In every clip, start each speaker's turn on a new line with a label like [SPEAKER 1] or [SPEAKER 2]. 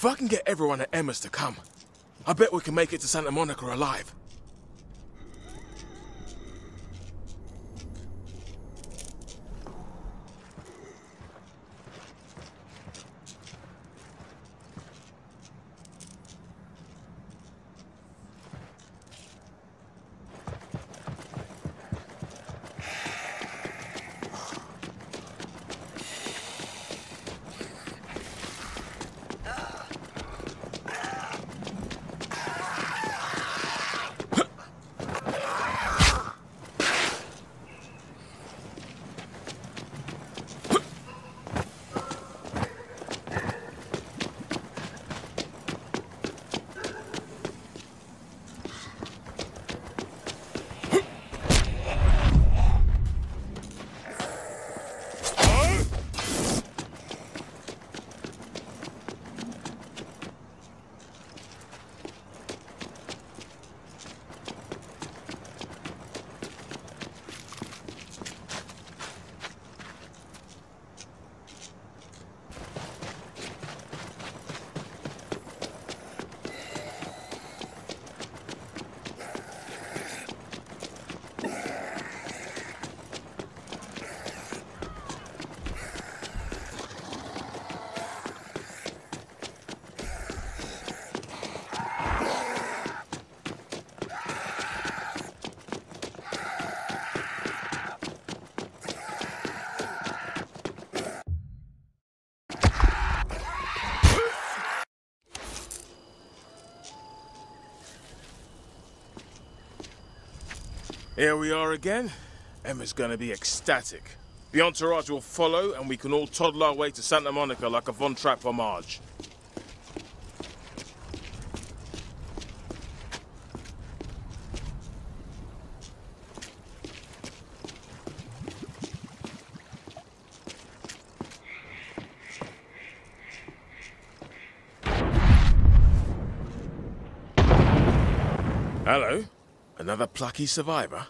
[SPEAKER 1] If I can get everyone at Emma's to come, I bet we can make it to Santa Monica alive. Here we are again. Emma's gonna be ecstatic. The entourage will follow, and we can all toddle our way to Santa Monica like a Von Trapp homage. Hello. Another plucky survivor?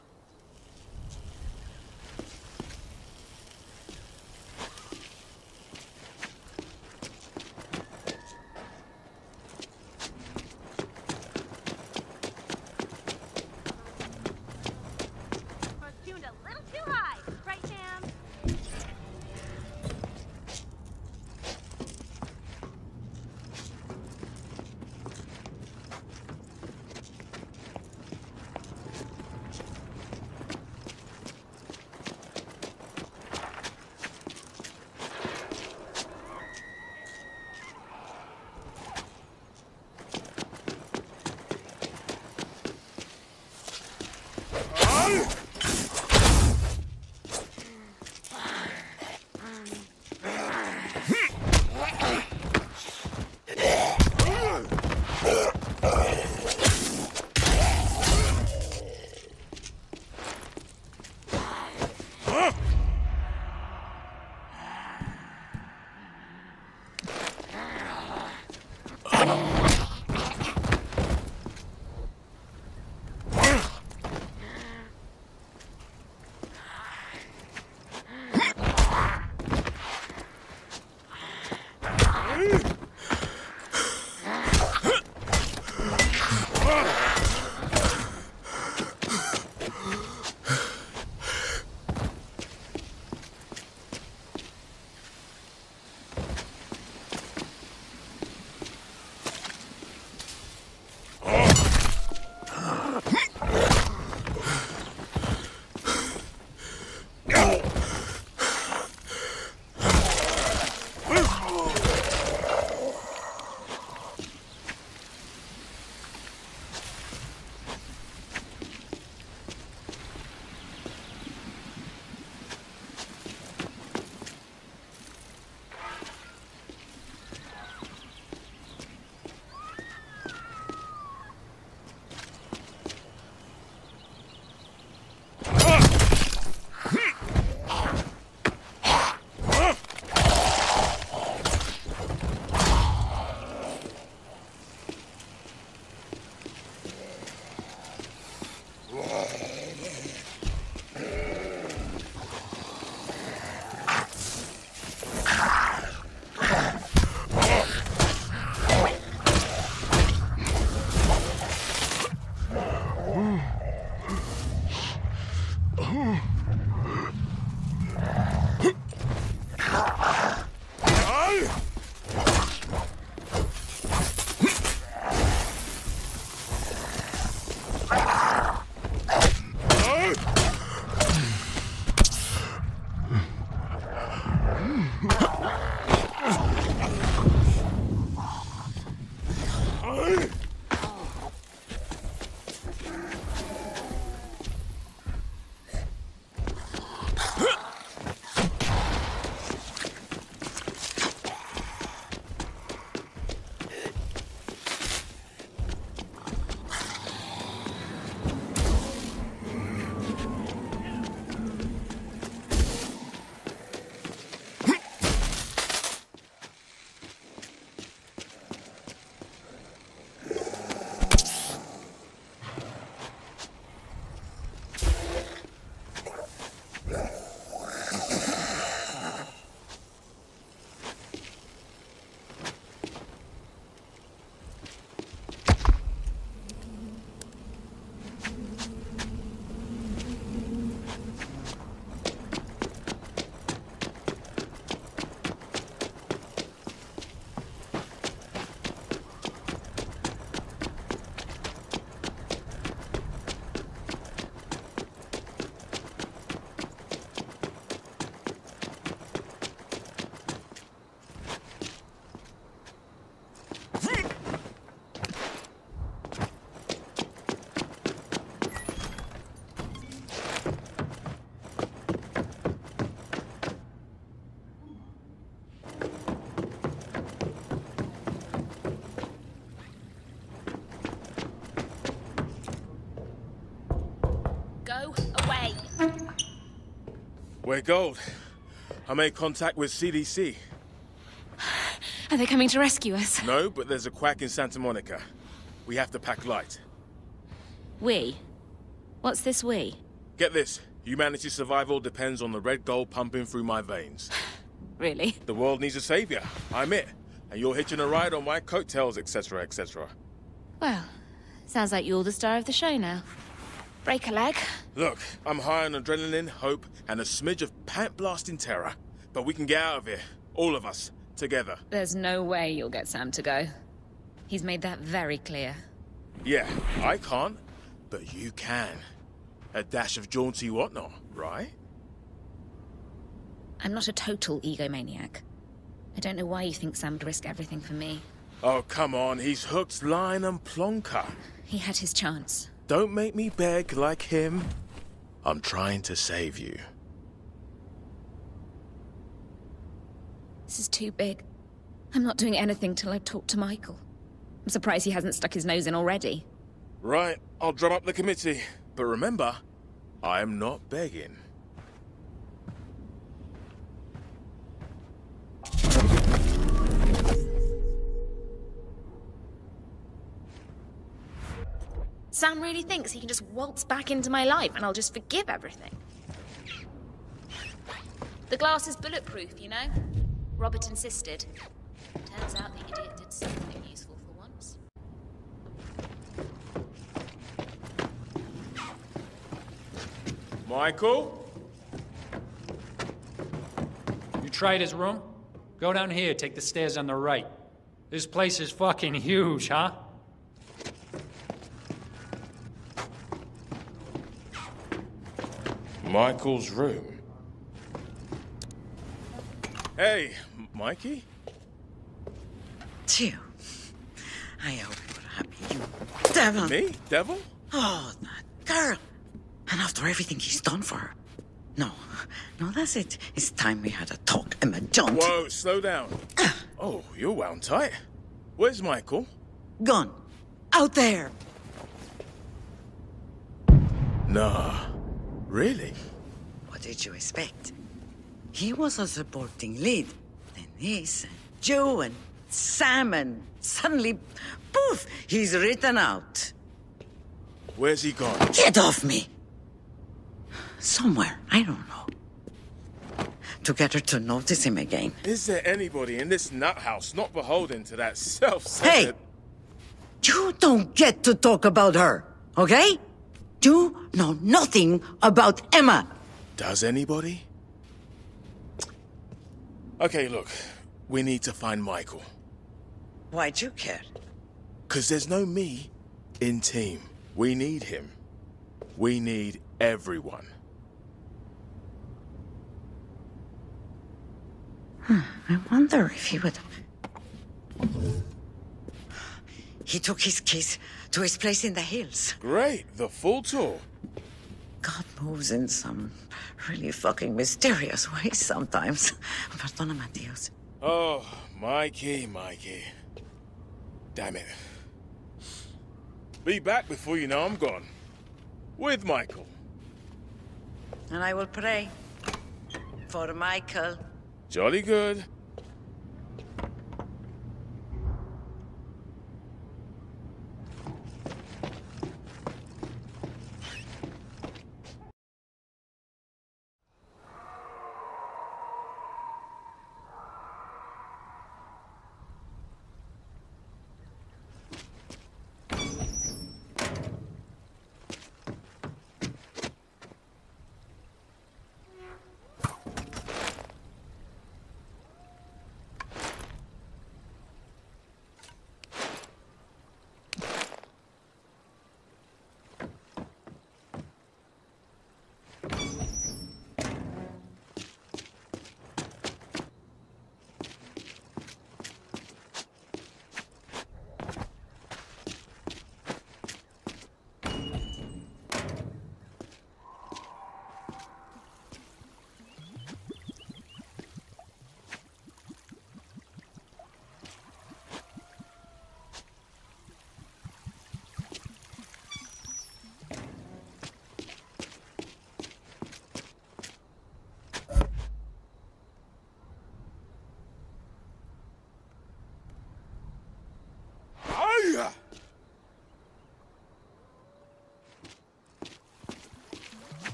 [SPEAKER 1] We're gold. I made contact with CDC.
[SPEAKER 2] Are they coming to rescue us?
[SPEAKER 1] No, but there's a quack in Santa Monica. We have to pack light.
[SPEAKER 2] We? What's this we?
[SPEAKER 1] Get this. Humanity's survival depends on the red gold pumping through my veins.
[SPEAKER 2] Really?
[SPEAKER 1] The world needs a savior. I'm it. And you're hitching a ride on my coattails, etc., etc.
[SPEAKER 2] Well, sounds like you're the star of the show now. Break a leg.
[SPEAKER 1] Look, I'm high on adrenaline, hope, and a smidge of pant-blasting terror. But we can get out of here. All of us. Together.
[SPEAKER 2] There's no way you'll get Sam to go. He's made that very clear.
[SPEAKER 1] Yeah, I can't, but you can. A dash of jaunty whatnot, right?
[SPEAKER 2] I'm not a total egomaniac. I don't know why you think Sam would risk everything for me.
[SPEAKER 1] Oh, come on. He's hooked line and plonker.
[SPEAKER 2] He had his chance.
[SPEAKER 1] Don't make me beg like him. I'm trying to save you.
[SPEAKER 2] This is too big. I'm not doing anything till I've talked to Michael. I'm surprised he hasn't stuck his nose in already.
[SPEAKER 1] Right, I'll drum up the committee. But remember, I'm not begging.
[SPEAKER 2] Sam really thinks he can just waltz back into my life and I'll just forgive everything. The glass is bulletproof, you know? Robert insisted. Turns out the idiot did something useful for once.
[SPEAKER 1] Michael?
[SPEAKER 3] You tried his room? Go down here, take the stairs on the right. This place is fucking huge, huh?
[SPEAKER 1] Michael's room. Hey, Mikey?
[SPEAKER 4] Too. I hope you're happy, you devil.
[SPEAKER 1] Me? Devil?
[SPEAKER 4] Oh, that girl. And after everything he's done for her. No, no, that's it. It's time we had a talk, Emma Jaunt.
[SPEAKER 1] Whoa, slow down. Oh, you're wound tight. Where's Michael?
[SPEAKER 4] Gone. Out there.
[SPEAKER 1] Nah. Really?
[SPEAKER 4] What did you expect? He was a supporting lead. Then this, and Joe, and Sam, and suddenly, poof, he's written out.
[SPEAKER 1] Where's he gone?
[SPEAKER 4] Get off me! Somewhere, I don't know. To get her to notice him again.
[SPEAKER 1] Is there anybody in this nut house not beholden to that self
[SPEAKER 4] Hey! You don't get to talk about her, okay? You know nothing about Emma.
[SPEAKER 1] Does anybody? Okay, look. We need to find Michael.
[SPEAKER 4] Why'd you care?
[SPEAKER 1] Because there's no me in team. We need him. We need everyone.
[SPEAKER 4] Hmm, I wonder if he would. He took his keys to his place in the hills.
[SPEAKER 1] Great, the full tour.
[SPEAKER 4] God moves in some really fucking mysterious ways sometimes. Perdóname, Dios.
[SPEAKER 1] Oh, Mikey, Mikey. Damn it. Be back before you know I'm gone. With Michael.
[SPEAKER 4] And I will pray for Michael.
[SPEAKER 1] Jolly good.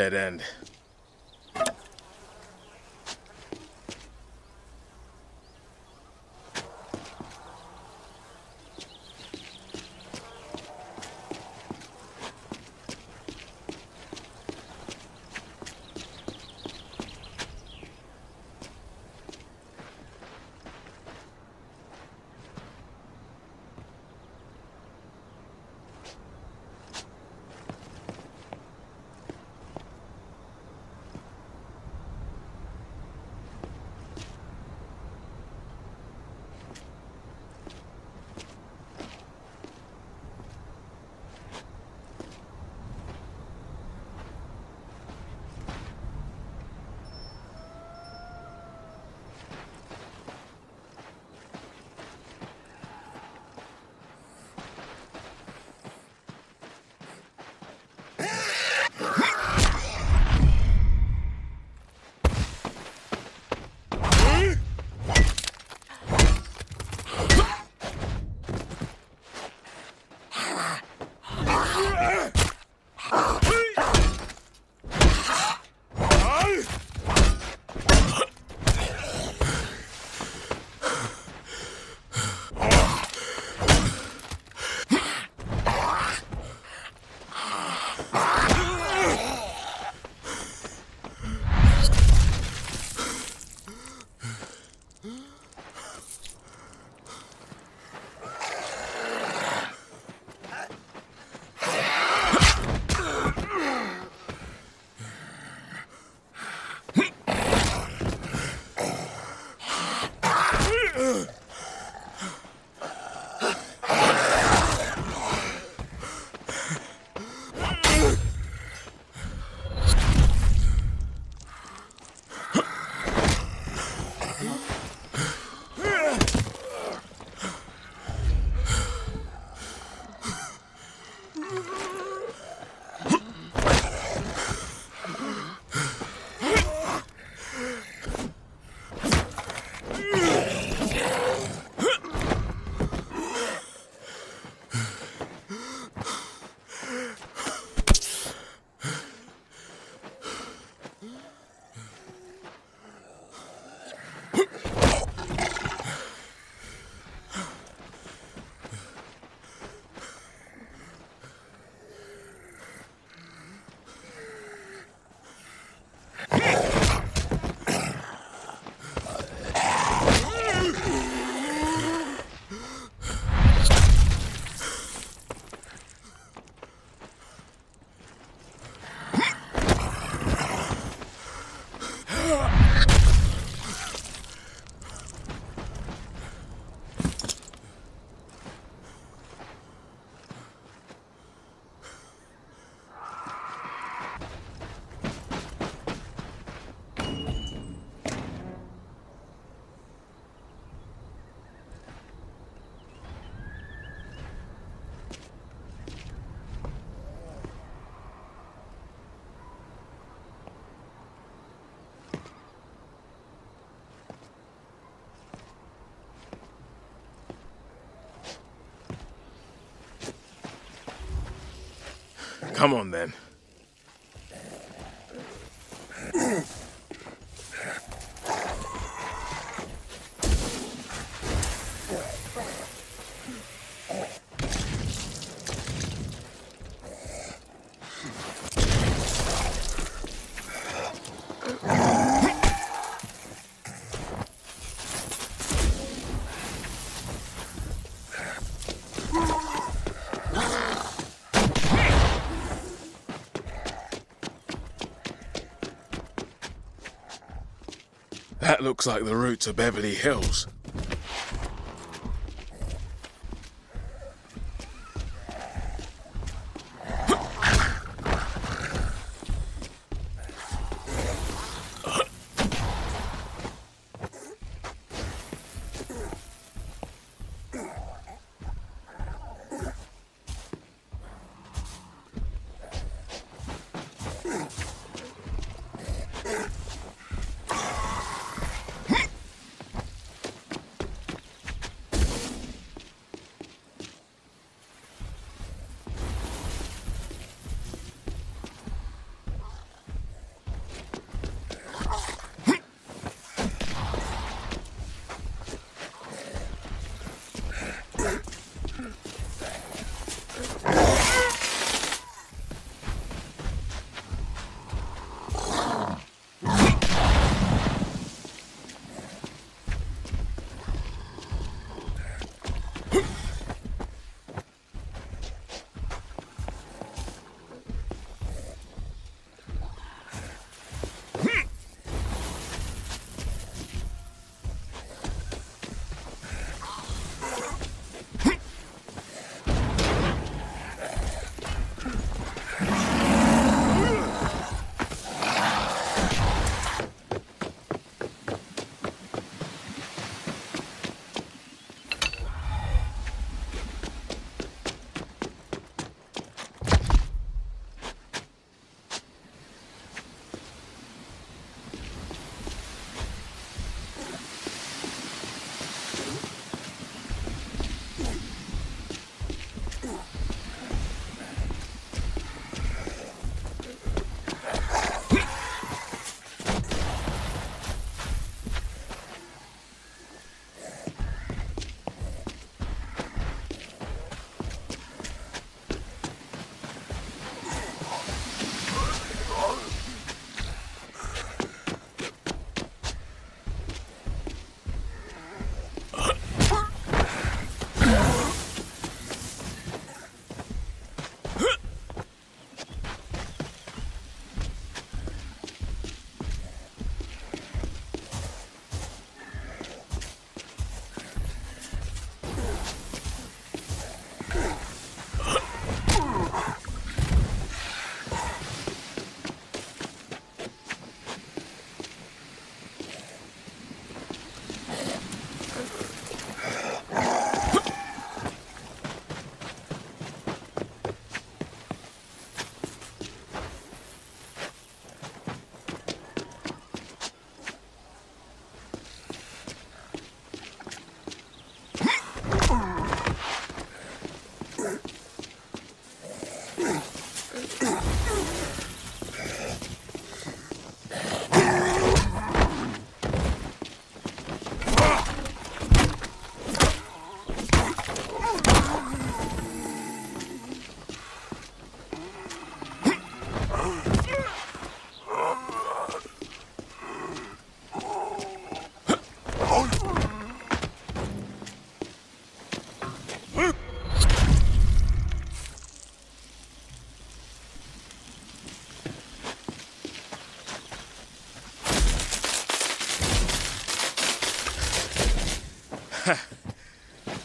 [SPEAKER 1] Dead end. Come on then. That looks like the route to Beverly Hills.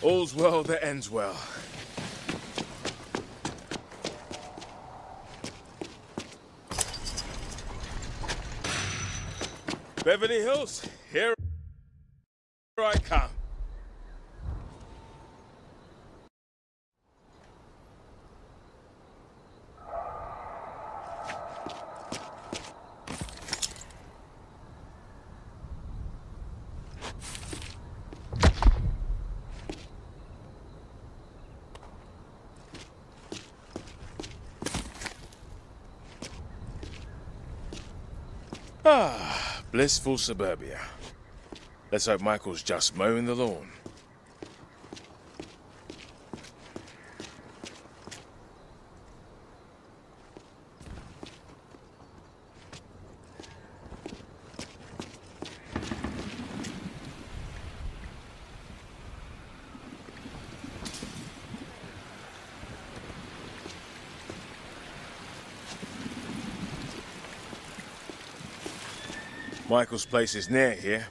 [SPEAKER 1] All's well that ends well. Beverly Hills, here I come. Ah, blissful suburbia. Let's hope Michael's just mowing the lawn. Michael's place is near here.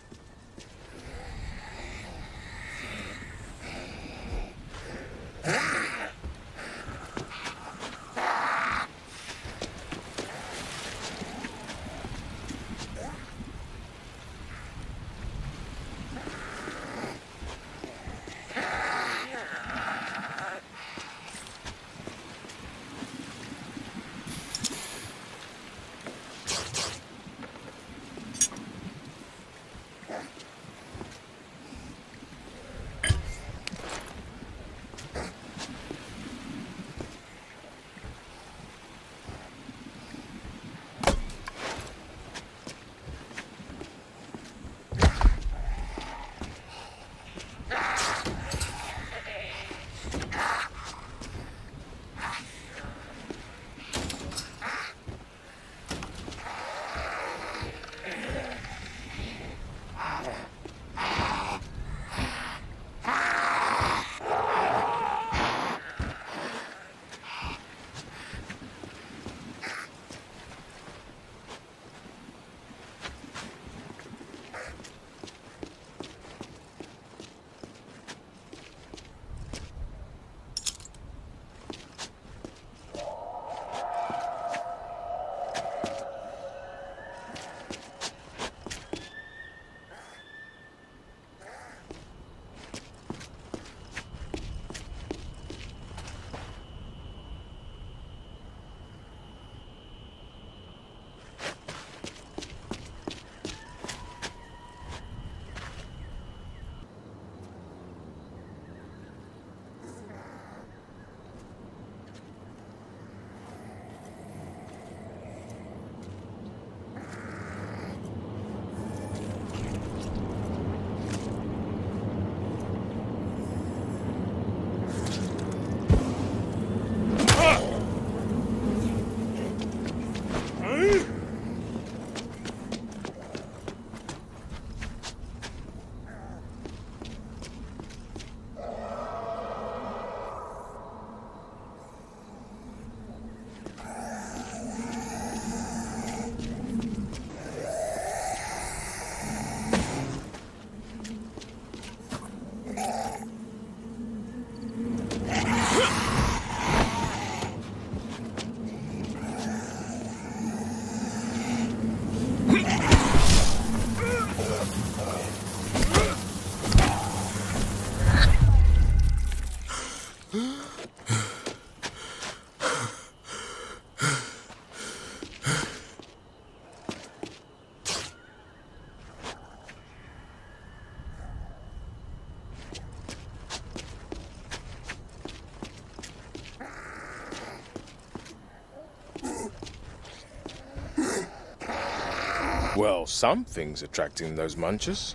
[SPEAKER 1] Well, something's attracting those munchers.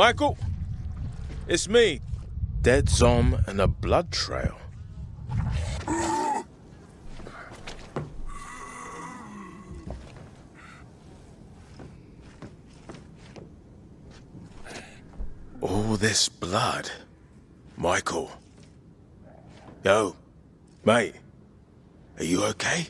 [SPEAKER 1] Michael? It's me. Dead Zom and a blood trail. All this blood. Michael. Yo, mate. Are you okay?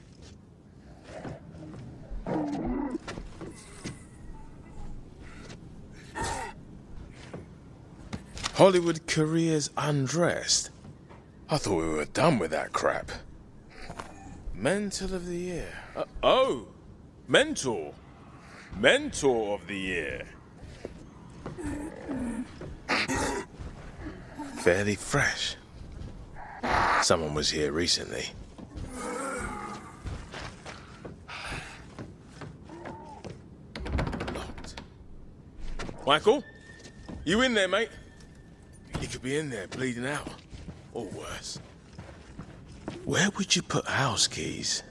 [SPEAKER 1] Hollywood careers undressed. I thought we were done with that crap. Mentor of the year. Uh, oh, mentor. Mentor of the year. Fairly fresh. Someone was here recently. Locked. Michael? You in there, mate? Could be in there bleeding out. Or worse. Where would you put house keys?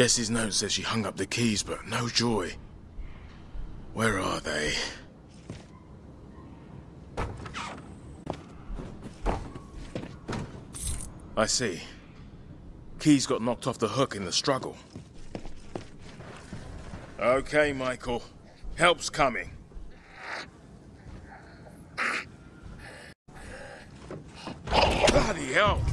[SPEAKER 1] Jessie's note says she hung up the keys, but no joy. Where are they? I see. Keys got knocked off the hook in the struggle. Okay, Michael. Help's coming. Bloody hell!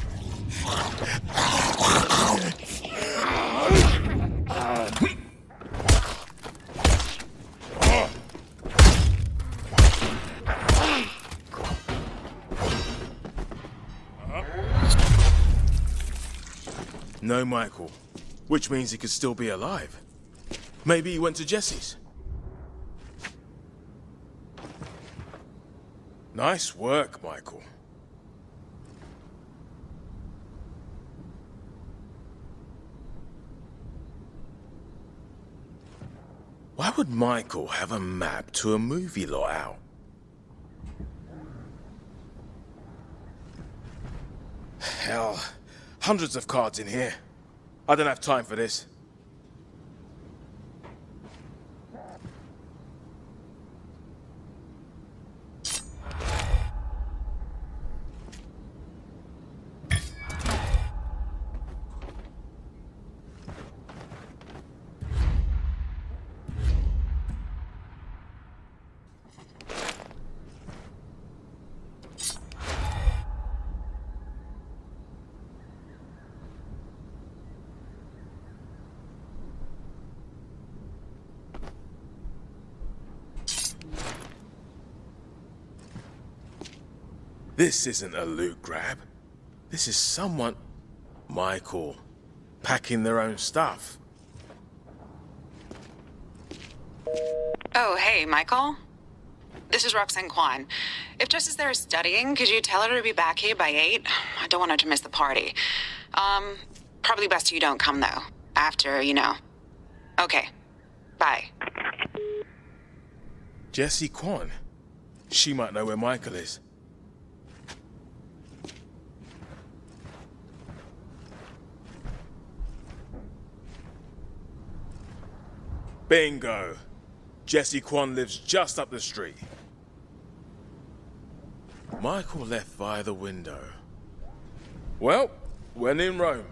[SPEAKER 1] No Michael, which means he could still be alive. Maybe he went to Jesse's. Nice work, Michael. Why would Michael have a map to a movie lot out? Hell, hundreds of cards in here. I don't have time for this. This isn't a loot grab. This is someone. Michael. Packing their own stuff.
[SPEAKER 5] Oh, hey, Michael. This is Roxanne Kwon. If Jess is there studying, could you tell her to be back here by 8? I don't want her to miss the party. Um, probably best you don't come, though. After, you know. Okay. Bye.
[SPEAKER 1] Jessie Kwon. She might know where Michael is. Bingo. Jesse Kwon lives just up the street. Michael left via the window. Well, when in Rome.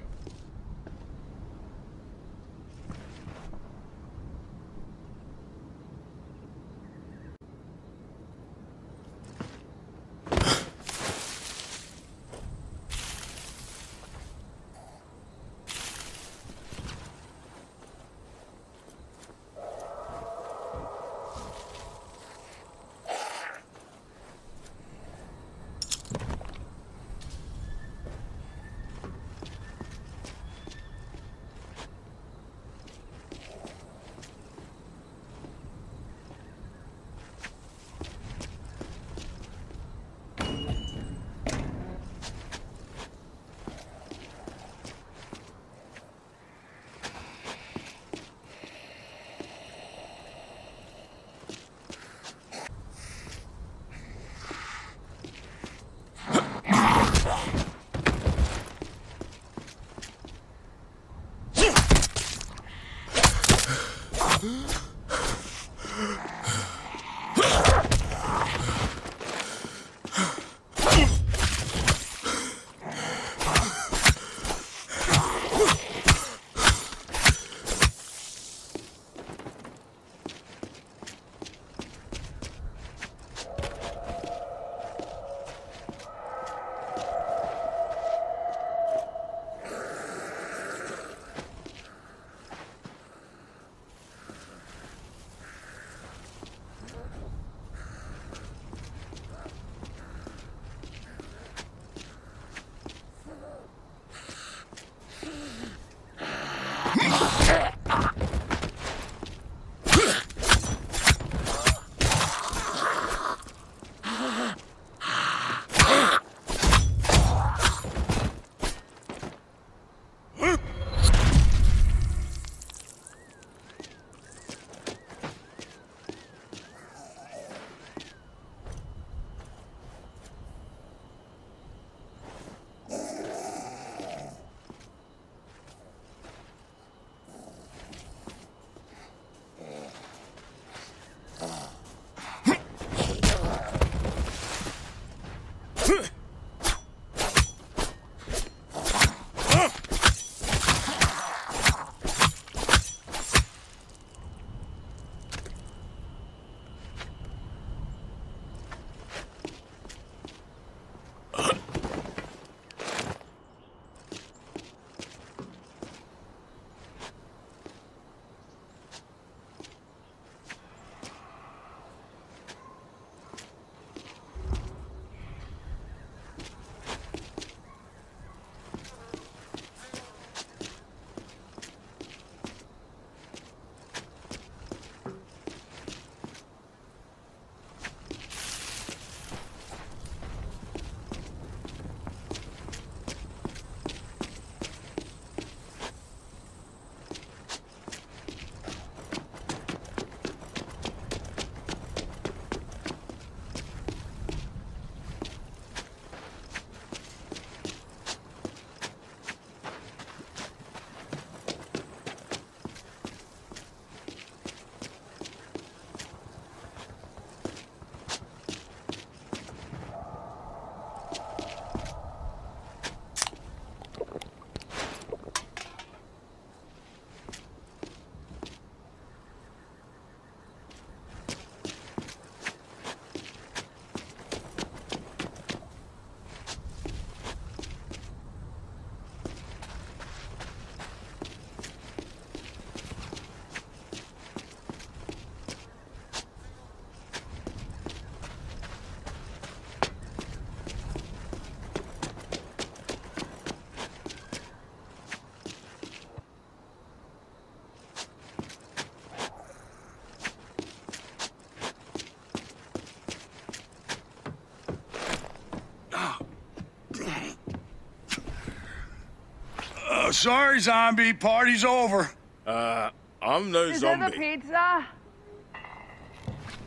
[SPEAKER 6] Oh, sorry, zombie. Party's over.
[SPEAKER 1] Uh, I'm no
[SPEAKER 7] Is there the
[SPEAKER 1] zombie.
[SPEAKER 7] pizza?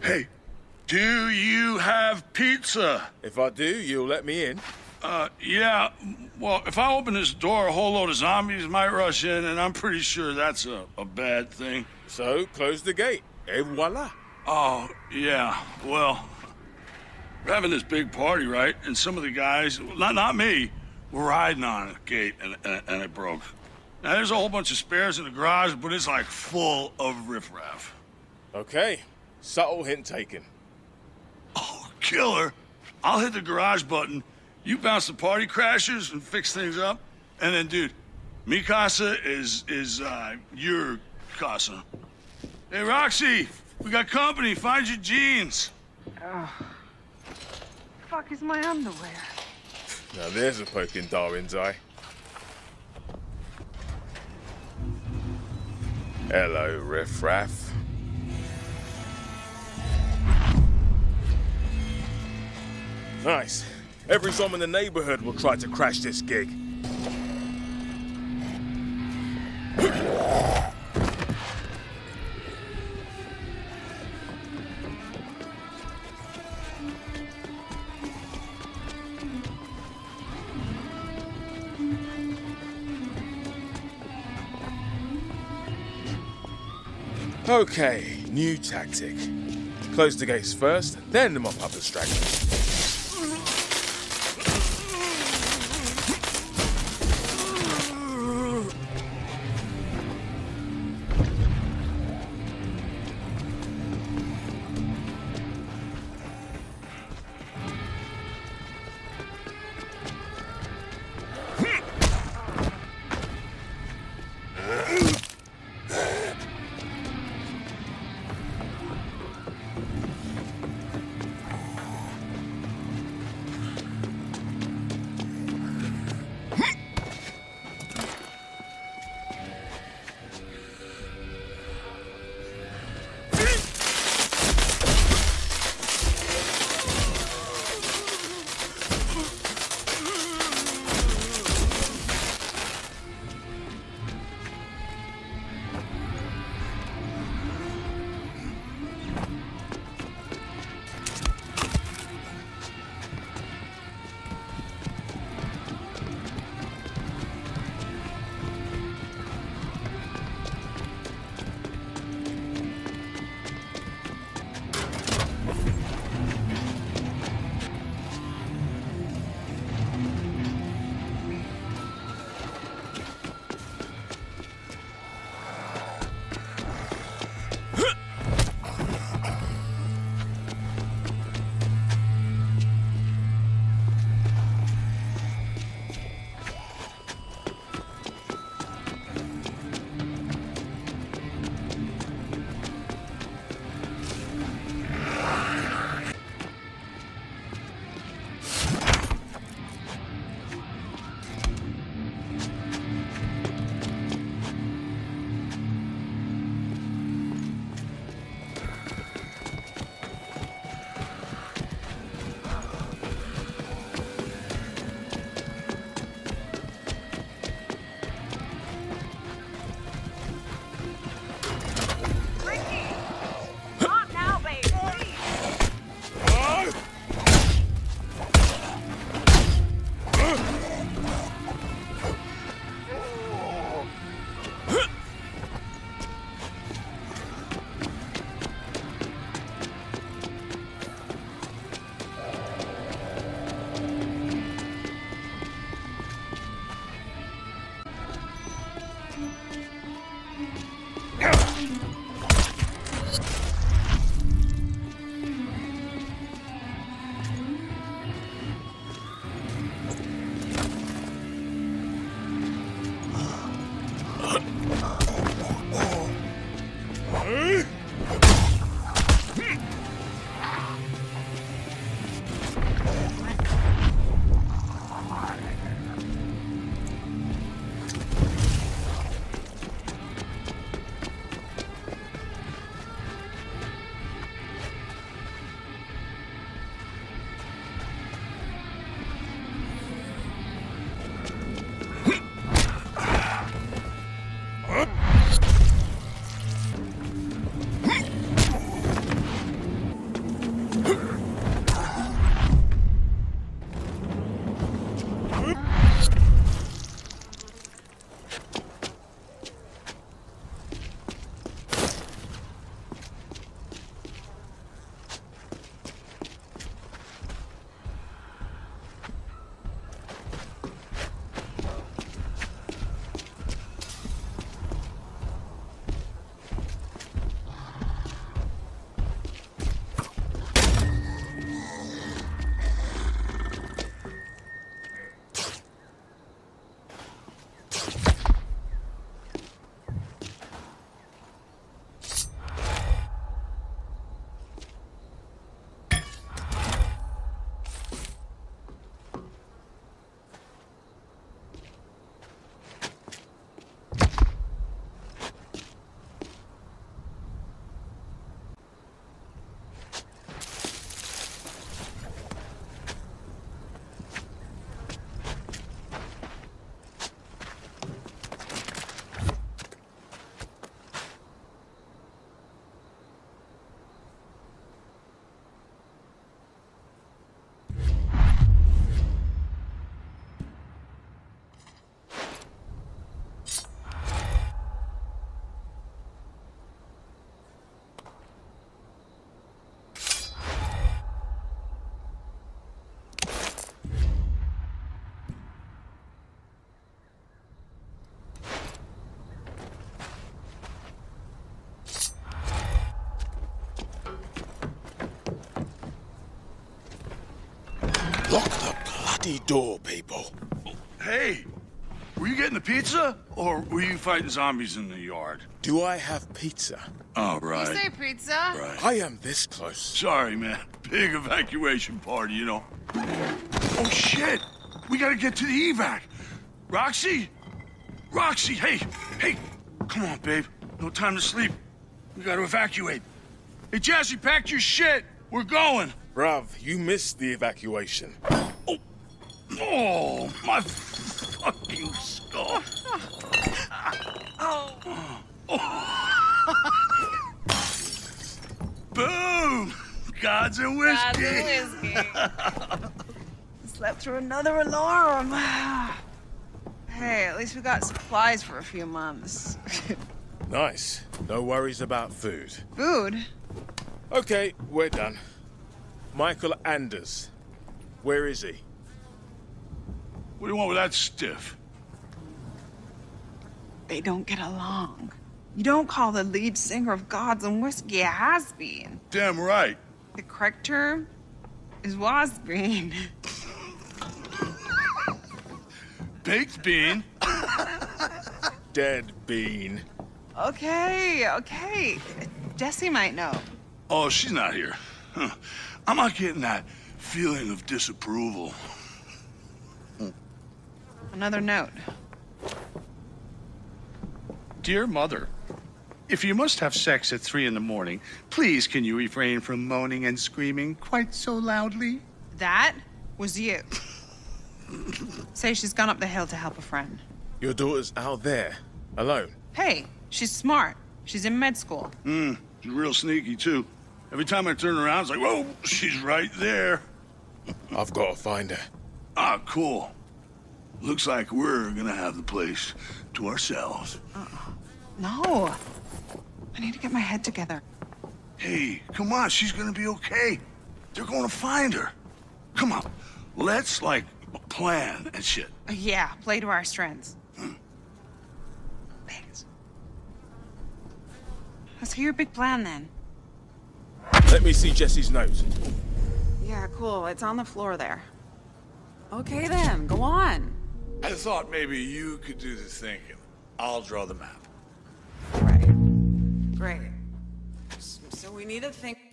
[SPEAKER 6] Hey, do you have pizza?
[SPEAKER 1] If I do, you'll let me in.
[SPEAKER 6] Uh, yeah. Well, if I open this door, a whole load of zombies might rush in, and I'm pretty sure that's a, a bad thing.
[SPEAKER 1] So close the gate. Et voila.
[SPEAKER 6] Oh, yeah. Well, we're having this big party, right? And some of the guys, not not me, were riding on a gate, and, and, and it broke. Now, there's a whole bunch of spares in the garage, but it's like full of riffraff.
[SPEAKER 1] Okay. Subtle hint taken.
[SPEAKER 6] Oh, killer. I'll hit the garage button. You bounce the party crashers and fix things up. And then, dude, mi casa is, is, uh, your casa. Hey, Roxy, we got company. Find your jeans. Oh.
[SPEAKER 7] Fuck is my underwear?
[SPEAKER 1] Now there's a poke in Darwin's eye. Hello, Riff Raff. Nice. Every zombie in the neighborhood will try to crash this gig. Okay, new tactic. Close the gates first, then mop up the stragglers. Bloody door, people.
[SPEAKER 6] Hey, were you getting the pizza, or were you fighting zombies in the yard?
[SPEAKER 1] Do I have pizza?
[SPEAKER 6] Oh, right.
[SPEAKER 7] You say pizza?
[SPEAKER 6] Right.
[SPEAKER 1] I am this close.
[SPEAKER 6] Sorry, man. Big evacuation party, you know. Oh, shit! We gotta get to the evac. Roxy? Roxy, hey, hey, come on, babe. No time to sleep. We gotta evacuate. Hey, Jesse, pack your shit. We're going.
[SPEAKER 1] Bruv, you missed the evacuation.
[SPEAKER 6] Oh, my fucking skull. Boom! Gods and whiskey.
[SPEAKER 7] whiskey. Slept through another alarm. hey, at least we got supplies for a few months.
[SPEAKER 1] Nice. No worries about food.
[SPEAKER 7] Food?
[SPEAKER 1] Okay, we're done. Michael Anders. Where is he?
[SPEAKER 6] What do you want with that stiff?
[SPEAKER 7] They don't get along. You don't call the lead singer of Gods and Whiskey a has-been.
[SPEAKER 6] Damn right.
[SPEAKER 7] The correct term is was-been.
[SPEAKER 6] Baked bean.
[SPEAKER 1] Dead bean.
[SPEAKER 7] Okay, okay. Jesse might know.
[SPEAKER 6] Oh, she's not here. Huh. I'm not getting that feeling of disapproval.
[SPEAKER 7] Another note.
[SPEAKER 8] Dear Mother, if you must have sex at three in the morning, please can you refrain from moaning and screaming quite so loudly?
[SPEAKER 7] That was you. Say she's gone up the hill to help a friend.
[SPEAKER 1] Your daughter's out there, alone.
[SPEAKER 7] Hey, she's smart. She's in med school.
[SPEAKER 6] Hmm, she's real sneaky, too. Every time I turn around, it's like, whoa, she's right there.
[SPEAKER 1] I've got to find her.
[SPEAKER 6] Ah, cool. Looks like we're gonna have the place to ourselves.
[SPEAKER 7] No. I need to get my head together.
[SPEAKER 6] Hey, come on, she's gonna be okay. They're gonna find her. Come on, let's, like, plan and shit.
[SPEAKER 7] Uh, yeah, play to our strengths. Thanks. Let's hear your big plan then.
[SPEAKER 1] Let me see Jesse's note.
[SPEAKER 7] Yeah, cool. It's on the floor there. Okay then, go on.
[SPEAKER 6] I thought maybe you could do the thinking. I'll draw the map.
[SPEAKER 7] Right. Great. So we need to think.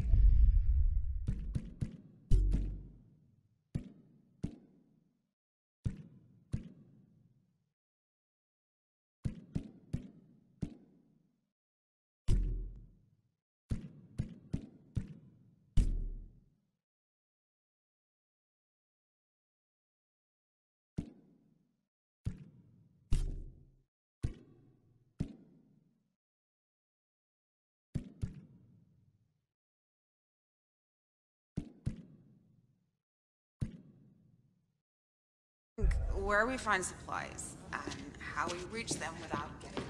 [SPEAKER 7] Where we find supplies and how we reach them without getting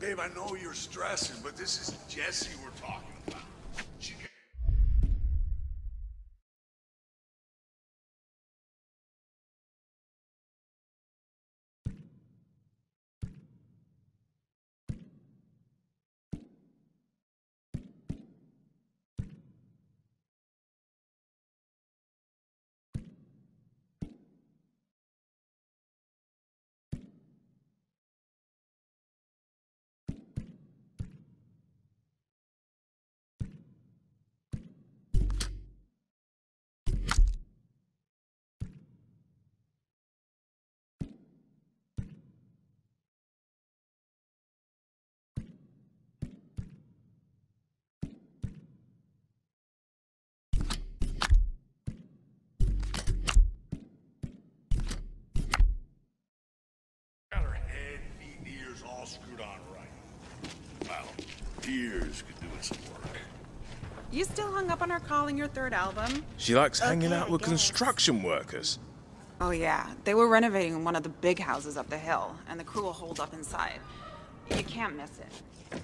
[SPEAKER 6] Babe, I know you're stressing, but this is Jesse we're talking screwed on right. Well, Piers could do with some work.
[SPEAKER 5] You still hung up on her calling your third album?
[SPEAKER 1] She likes hanging out with construction workers.
[SPEAKER 5] Oh, yeah. They were renovating one of the big houses up the hill, and the crew will hold up inside. You can't miss it.